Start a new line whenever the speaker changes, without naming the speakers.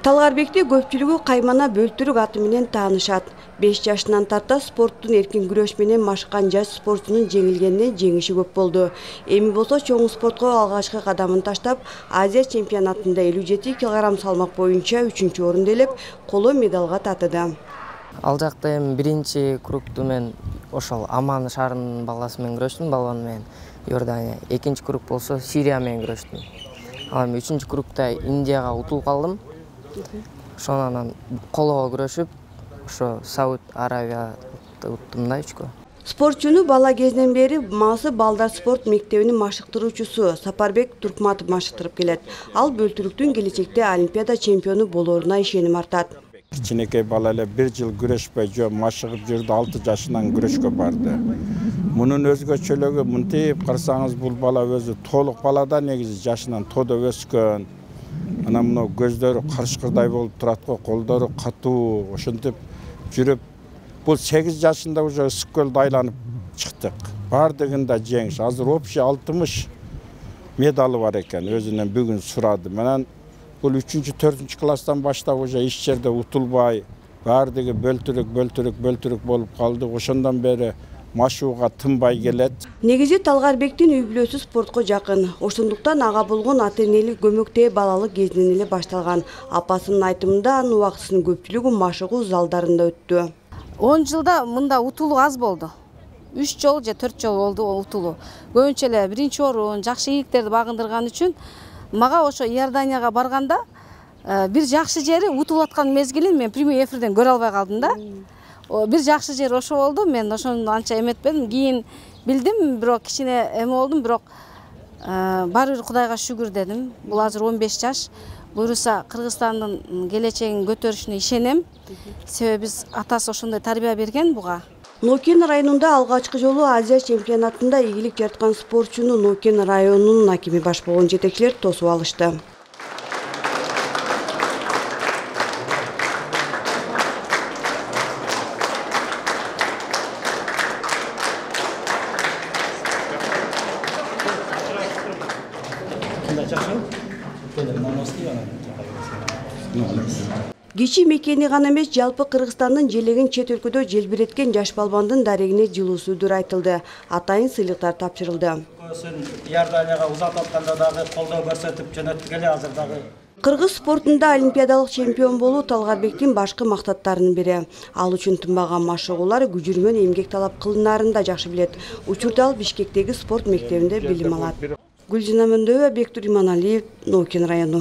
талгарбекти көпчүлүгү каймана бөлтүрүк аты менен таанышат. Беш жашынан тарта спорттун эркин күрөш менен машыккан жаш спортчунун жеңилгенине жеңиши көп болду. Эми болсо чоң спортко алгачкы кадамын таштап азия чемпионатында элүү жети килограмм салмак боюнча үчүнчү орунду ээлеп коло медалга татыды.
Ал жакта эми биринчи кругту мен ошол аман шаарынын баласы менен күрөштүм балбан менен иордания. Экинчи круг болсо сирия менен күрөштүм. Ал эми үчүнчү кругта индияга утулуп калдым ошондон анан колого күрөшүп ошо сауд аравияды уттум да үчкө
спортчуну бала кезинен бери маасы балдар спорт мектебинин машыктыруучусу сапарбек туркматов машыктырып келет ал бөлтүрүктүн келечекте олимпиада чемпиону болоруна ишеним артат
кичинекей бала эле бир жыл күрөшпөй жок машыгып жүрдү алты жашынан күрөшкө барды. Мунун өзгөчөлүгү мынтип карасаңыз бул бала өзү толук бала да негизи жашынан тоодо өскөн анан мына көздөрү карышкырдай болуп турат го колдору катуу ошентип жүрүп бул сегиз жашында уже ысык көлдү айланып чыктык баардыгында жеңиш азыр общий алтымыш медалы бар экен өзүнөн бүгүн сурадым анан бул үчүнчү төртүнчү класстан баштап уже эч жерде утулбай баардыгы бөлтүрүк бөлтүрүк бөлтүрүк болуп калды ошондон бери машууга тынбай келет.
Негизи талгарбектин үй бүлөсү спортко жакын. Ошондуктан ага болгон ата энелик көмөк балалык кезинен эле башталган. Апасынын айтымында анын убактысынын көпчүлүгү машыгуу залдарында өттү.
Он жылда мында утулуу аз болду. Үч жолу же төрт жолу болду утулуу көбүнчө эле биринчи орун жакшы ийгиликтерди багындырган үчүн мага ошо иорданияга барганда э, бир жакшы жери утулуп аткан мезгилин мен прямой эфирден көрө албай калдым да. Бир жакшы жери ошо болду мен ошону анча эметпедим кийин билдим бирок кичине эме болдум бирок баары бир кудайга шүгүр дедим бул азыр он беш жаш буюрса кыргызстандын келечегин көтөрүшүнө ишенем себеби биз атасы ошондой тарбия берген буга
нокен районунда алгачкы жолу азия чемпионатында ийгилик жараткан спортчуну нокен районунун акими баш болгон жетекчилер тосуп алышты кичи мекени гана эмес жалпы кыргызстандын желегин чет өлкөдө желбиреткен жаш балбандын дарегине жылуу сөздөр айтылды. Атайын сыйлыктар тапшырылды.
Иорданияга узатып атканда дагы колдоо көрсөтүп жөнөттүк эле азыр дагы
кыргыз спортунда олимпиадалык чемпион болуу талгарбектин башкы максаттарынын бири ал үчүн тынбаган машыгуулар күжүрмөн эмгек талап кылынаарын да жакшы билет учурда ал бишкектеги спорт мектебинде билим алат гүлжина мөндөбү бектур иманалиев ноокин району